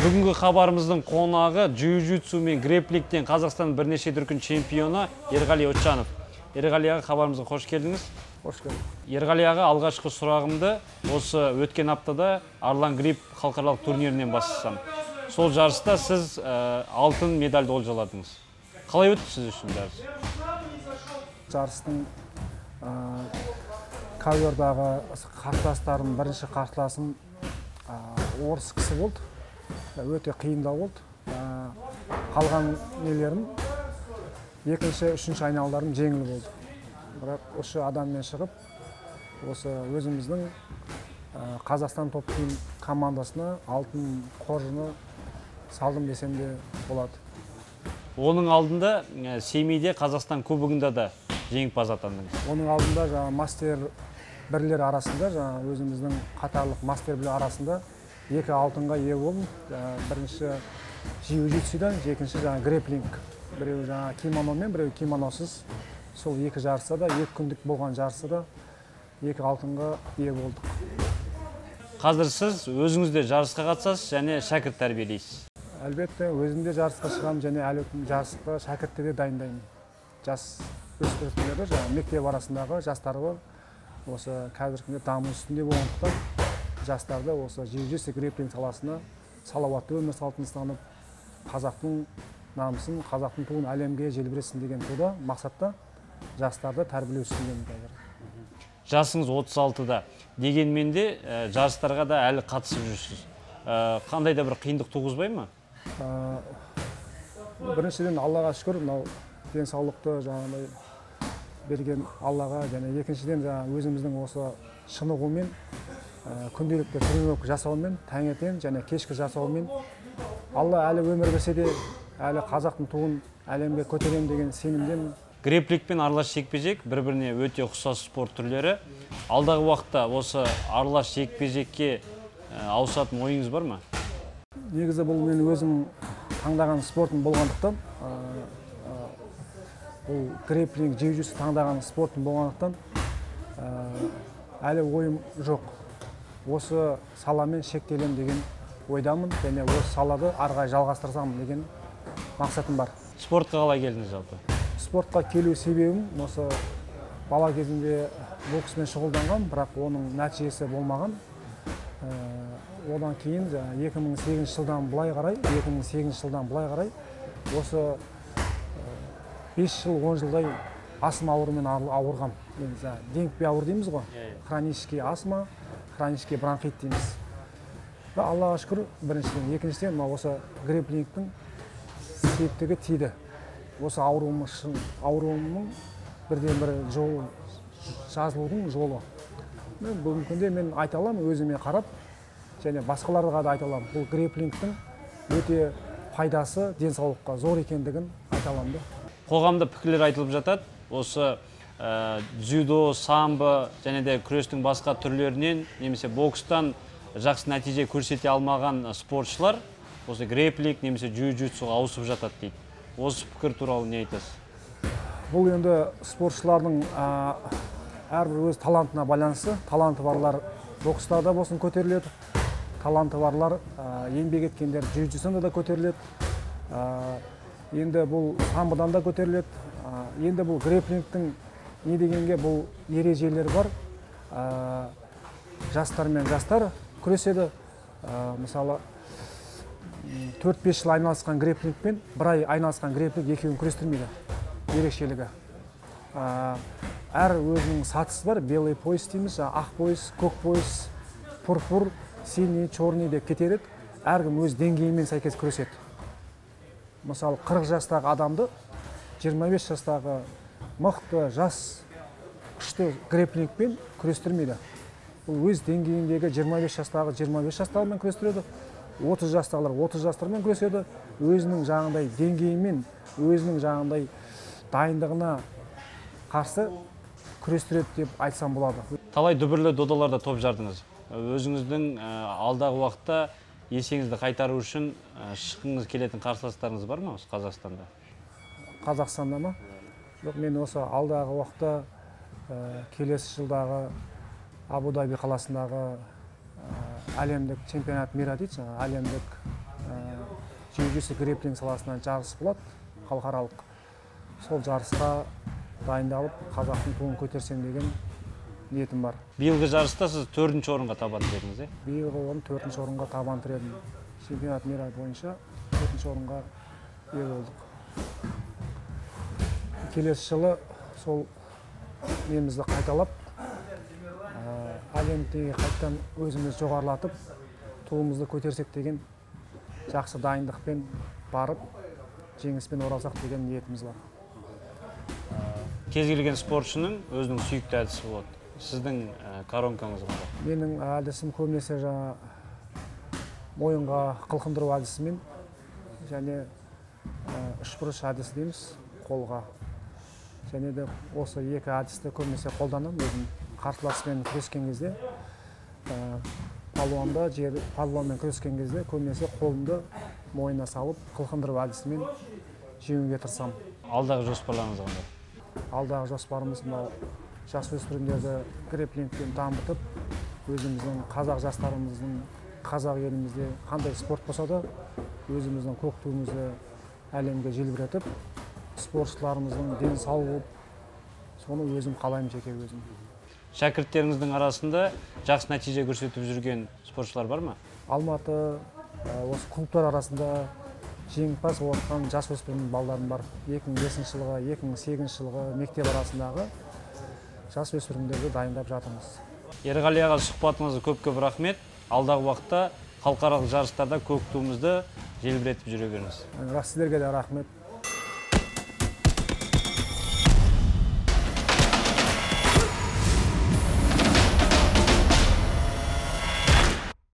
бүгінгі хабарымыздың қонағы джиу джитсу мен греплингтен қазақстанның бірнеше дүркін чемпионы ерғали отжанов ерғали аға хабарымызға қош келдіңіз. Қош келдік. Ерғали аға алғашқы сұрағымды осы өткен аптада арлан грип халықаралық турнирінен бастасам. Сол жарыста сіз ә, алтын медальді олжаладыңыз қалай өтті сіз үшін жарыс жарыстың ә, қарсыластарым бірінші қарсыласым ә, орыс кісі болды. Өте қиындау болды Ә, қалған нелерім екінші үшінші айналдарым жеңіл болды. Бірақ осы адаммен шығып осы өзіміздің ә, қазақстан топ тим командасына алтын қоржыны салдым десем де болады. Оның алдында ә, семейде қазақстан кубогында да жеңімпаз атандыңыз. Оның алдында жаңағы мастер бірлер арасында жаңағы өзіміздің қатарлық мастер бірлер арасында екі алтынға ие болдым. Бірінші jitsuдан екінші жаңағы греплинг біреуі жаңағы кимономен біреуі кимоносыз. Сол екі жарыста да екі күндік болған жарыста да екі алтынға ие болдық. Қазір сіз өзіңіз де жарысқа қатысасыз және шәкірт тәрбиелейсіз. Әлбетте өзім де жарысқа шығамын және әлі жарысқа шәкіртті де дайындаймын. Жас өспірімдерді жаңағы мектеп арасындағы жастар бар. Осы қазіргі күнде даму үстінде болғандықтан жастарды осы jitsu греплинг саласына салауатты өмір салтын ұстанып қазақтың намысын қазақтың туын әлемге желбіретсін деген туда мақсатта жастарды тәрбиелеу үстіндемін қазір жасыңыз 36-да дегенмен де ә, жарыстарға да әлі қатысып жүрсіз. Ә, қандай да бір қиындық туғызбай ма? Ә, біріншіден аллаға шүкір мынау денсаулықты жаңағыдай берген аллаға және екіншіден жаңағы өзіміздің осы шынығумен күнделікті тренировка жасаумен таңертең және кешкі жасаумен. Алла әлі өмір берсе де әлі қазақтың туын әлемге көтеремін деген сенімдемін. Греплинг пен аралас жекпе жек бір біріне өте ұқсас спорт түрлері. Алдағы уақытта осы аралас жекпе жекке ә, ауысатын ойыңыз бар ма? Негізі бұл мен өзім таңдаған спортым болғандықтан ә, бұл греплинг jitsu таңдаған спортым болғандықтан әлі ойым жоқ. Осы саламен шектелемін деген ойдамын және осы салады ары қарай жалғастырсам деген мақсатым бар. Спортқа қалай келдіңіз жалпы? Спортқа келу себебім осы бала кезімде бокспен шұғылданған бірақ оның нәтижесі болмаған. Ә, одан кейін жаңағы 2008 жылдан былай қарай 2008 жылдан былай қарай осы 5 жыл 10 жылдай астма ауруымен ауыр- ауырғам. Енді жаңағы демікпе ауыр дейміз ғой. Хронический астма хронический бронхит дейміз. Аллаға шүкір. Біріншіден екіншіден мына осы греплингтің септігі тиді. Осы ауруым ауруымның бірден бір жолы жазылудың жолы. Мен бүгінгі күнде мен айта аламын өзіме қарап және басқаларға да айта аламын. Бұл греплингтің өте пайдасы денсаулыққа зор екендігін айта аламын да. Қоғамда пікірлер айтылып жатады. Осы ә, дзюдо самбо және де күрестің басқа түрлерінен немесе бокстан жақсы нәтиже көрсете алмаған спортшылар осы греплинг немесе jiu jitsuға ауысып жатады дейді. Осы пікір туралы не айтасыз? Бұл енді спортшылардың ә, әрбір өз талантына байланысты. Таланты барлар бокстарда болсын көтеріледі. Таланты барлар ә, еңбек еткендер jiu-jitsu'да да көтеріледі. Енді бұл самбодан да көтеріледі. Енді бұл греплингтің не дегенге бұл ережелері бар. Ә, жастар мен жастар күреседі. Ә, мысалы төрт бес жыл айналысқан греплингпен бір ай айналысқан греплинг екеуін күрестірмейді ерекшелігі. Ә, әр өзінің сатысы бар. Белый пояс дейміз ақ пояс көк пояс пурпур синий черный деп кетеді әркім өз деңгейімен сәйкес күреседі. Мысалы 40 жастағы адамды 25 жастағы мықты жас күшті греплингпен күрестірмейді. Бұл өз деңгейіндегі 25 жастағы 25 жастағымен күрестіреді 30 жастағылар 30 жастармен күреседі өзінің жаңағыдай деңгейімен өзінің жаңағыдай дайындығына қарсы күрестіреді деп айтсам болады. Талай дүбірлі додаларда топ жардыңыз. Өзіңіздің ә, алдағы уақытта есеңізді қайтару үшін ә, шыққыңыз келетін қарсыластарыңыз бар ма осы қазақстанда? Қазақстанда ма? Жоқ мен осы алдағы уақытта ә, келесі жылдағы абу даби қаласындағы ә, әлемдік чемпионат мира дейді жаңағы әлемдік ә, jiu-jitsu грэпплинг саласынан жарыс болады. Халықаралық сол жарысқа дайындалып қазақтың туын көтерсем деген ниетім бар. Биылғы жарыста сіз төртінші орынға табан тіредіңіз иә биылғы орын төртінші орынға табан тіредім. Чемпионат мира бойынша төртінші орынға ие болдық. Келесі жылы сол немізді қайталап ә, әлемдегі қайтадан өзімізді жоғарылатып туымызды көтерсек деген жақсы дайындықпен барып жеңіспен оралсақ деген ниетіміз бар. Кез келген спортшының өзінің сүйікті әдісі болады. Сіздің ә, коронкаңыз қандай менің әдісім көбінесе жаңа мойынға қылқындыру әдісімен және үшбұрыш әдісі дейміз қолға. Және де осы екі әдісті көбінесе қолданамын өзім қарсыласпен күрескен кезде ә, палуанда жер палуанмен күрескен кезде көбінесе қолымды мойнына салып қылқындыру әдісімен жеңуге тырысамын. Алдағы жоспарларыңыз қандай? Алдағы жоспарымыз мынау жасөспірімдерді грэпплингпен дамытып өзіміздің қазақ жастарымыздың қазақ елімізде қандай спорт болса да өзіміздің көк туымызды әлемге желбіретіп спортшыларымыздың дені сау болып соны өзім қалаймын жеке өзім. Шәкірттеріңіздің арасында жақсы нәтиже көрсетіп жүрген спортшылар бар ма? Алматы ә, осы клубтар арасында жеңімпаз болып жатқан жасөспірім балдарым бар 2005 жылғы 2008 жылғы мектеп арасындағы жасөспірімдерді дайындап жатырмыз. Ерғали аға сұхбатыңызға көп көп рахмет. Алдағы уақытта халықаралық жарыстарда көк туымызды желбіретіп жүре беріңіз. Сіздерге де рахмет.